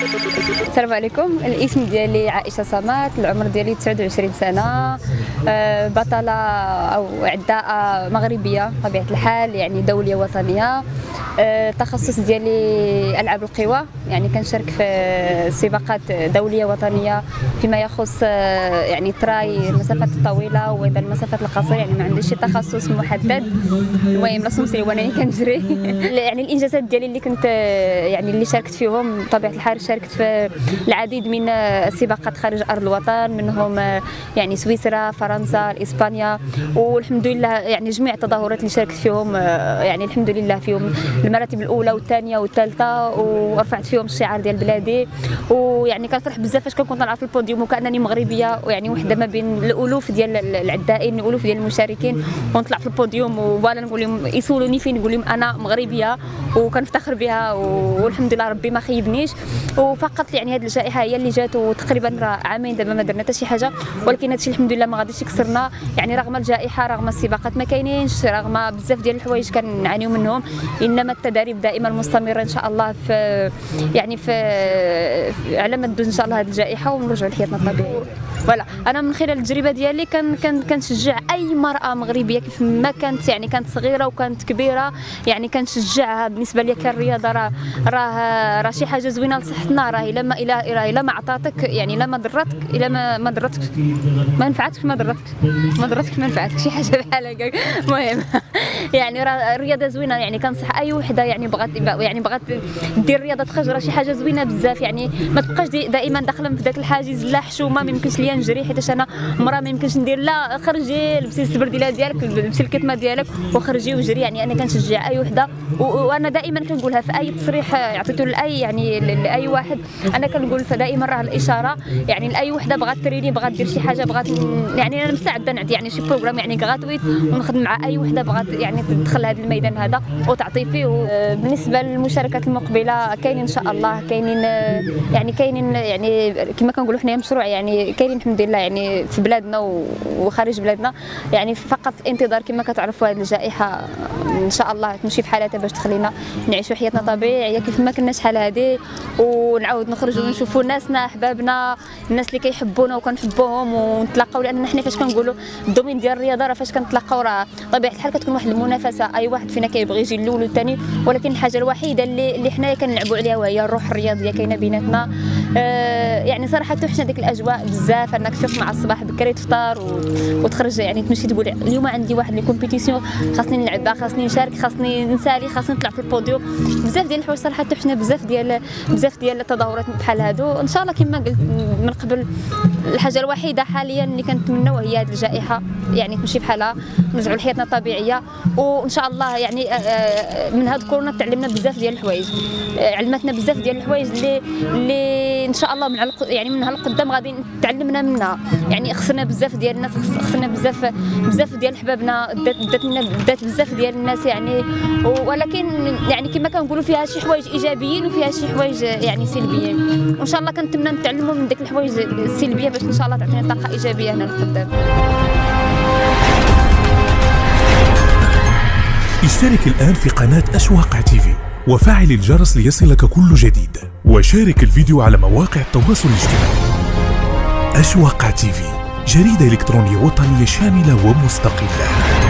السلام عليكم. الاسم ديالي عائشة صمات العمر ديالي 29 سنة. آه، بطلة أو عداءه مغربية بطبيعه الحال يعني دولية وطنية. التخصص آه، ديالي ألعاب القوى يعني كنشارك في سباقات دولية وطنية فيما يخص آه، يعني تراي المسافات الطويلة وأيضا المسافات القصيرة يعني ما عنديش تخصص محدد. المهم سمسي وأنا كنجري. يعني الإنجازات ديالي اللي كنت يعني اللي شاركت فيهم بطبيعه الحال شاركت في العديد من السباقات خارج أرض الوطن منهم يعني سويسرا فرنسا إسبانيا والحمد لله يعني جميع التظاهرات اللي شاركت فيهم يعني الحمد لله فيهم. المراتب الأولى والثانية والثالثة ورفعت فيهم الشعار ديال بلادي. ويعني كنفرح بزاف فاش كنكون طالعة في البوديوم وكأنني مغربية ويعني وحدة ما بين الألوف ديال العدائين الألوف ديال المشاركين. ونطلع في البوديوم وفوالا نقول لهم يسولوني فين نقول لهم أنا مغربية. وكنفتخر بها والحمد لله ربي ما خيبنيش. وفقط يعني هذه الجائحة هي اللي جات وتقريبا راه عامين دابا ما درنا حتى شي حاجة. ولكن هادشي الحمد لله ما غاديش يكسرنا. يعني رغم الجائحة رغم السباقات ما كاينينش رغم بزاف ديال الحوايج كنعانيو منهم. إنما التدريب دائما مستمرة إن شاء الله في يعني في على ما تدوز إن شاء الله هذه الجائحة ونرجعوا لحياتنا الطبيعية. voilà أنا من خلال التجربة ديالي كان كان كنشجع أي مرأة مغربية كيف ما كانت يعني كانت صغيرة وكانت كبيرة يعني كنشجعها بالنسبة لي كالرياضه راه راه راه شي حاجة زوينة لصحتنا راه إلا ما الا إلا ما عطاتك يعني إلا ما ضرتك إلا ما ما ضرتك ما نفعتك ما ضرتك ما ضرتك ما نفعتك شي حاجة بحال هكا المهم يعني راه الرياضة زوينة يعني كنصح أي وحدة يعني بغات يعني بغات دير الرياضه تخرج راه شي حاجة زوينة بزاف يعني ما تبقاش دائما داخله في ذاك الحاجز لا حشومة ما يمكنش ليا نجري حيت أنا مراه ما يمكنش ندير لا خرجي لبسي السبرديله ديالك لبسي الكسوة ديالك وخرجي وجري. يعني أنا كنشجع أي وحدة وأنا دائما كنقولها في أي تصريح عطيته لأي يعني لأي واحد أنا كنقول دائما راه الإشارة يعني لأي وحدة بغات تريني بغات دير شي حاجة بغات يعني أنا مستعده نعطي يعني شي programme يعني gratuit ونخدم مع أي وحدة بغات يعني تدخل هذا الميدان هذا وتعطي فيه. بالنسبة للمشاركات المقبلة كاينين إن شاء الله كاينين يعني كاينين يعني كما كنقولوا حنايا مشروع يعني كاينين الحمد لله يعني في بلادنا وخارج بلادنا يعني فقط انتظار كما كتعرفوا هذه الجائحة إن شاء الله تمشي في حالتها باش تخلينا نعيشوا حياتنا طبيعية كيف ما كنا شحال هذه. ونعاود نخرجوا ونشوفوا ناسنا أحبابنا الناس اللي كيحبونا وكنحبوهم ونتلاقاو لأن حنا فاش كنقولوا الدومين ديال الرياضة راه فاش كنتلاقاو راه طبيعة الحال كتكون واحد المنافسة. أي واحد فينا كيبغي يجي الأول والثاني ولكن الحاجة الوحيدة اللي اللي حنايا كنلعبوا عليها وهي الروح الرياضية كاينة بيناتنا. يعني صراحة توحشنا ديك الأجواء بزاف أنك تفيق مع الصباح بكري تفطر وتخرج يعني تمشي تقول اليوم عندي واحد les compétitions خاصني نلعبها خاصني نشارك خاصني نسالي خاصني نطلع في البوديوم. بزاف ديال الحوايج صراحة توحشنا بزاف ديال بزاف ديال التظاهرات بحال هادو. ان شاء الله كما قلت من قبل الحاجة الوحيدة حاليا اللي كنتمناو هي هذه الجائحة يعني تمشي بحالها نرجعوا لحياتنا الطبيعية. وإن شاء الله يعني آه، آه، من هاد كورونا تعلمنا بزاف ديال الحوايج آه، علمتنا بزاف ديال الحوايج اللي اللي إن شاء الله من يعني منها القدام غادي تعلمنا منها يعني خسرنا بزاف ديال الناس خسرنا بزاف بزاف ديال حبابنا دات لنا دات بزاف ديال الناس يعني. ولكن يعني كما كنقولوا فيها شي حوايج إيجابيين وفيها شي حوايج يعني سلبيين. وإن شاء الله كنتمنى نتعلموا من ديك الحوايج السلبية باش إن شاء الله تعطينا طاقة إيجابية هنا لقدام اشترك الآن في قناة أشواق تيفي وفعل الجرس ليصلك كل جديد. وشارك الفيديو على مواقع التواصل الاجتماعي. أشواق تيفي جريدة إلكترونية وطنية شاملة ومستقلة.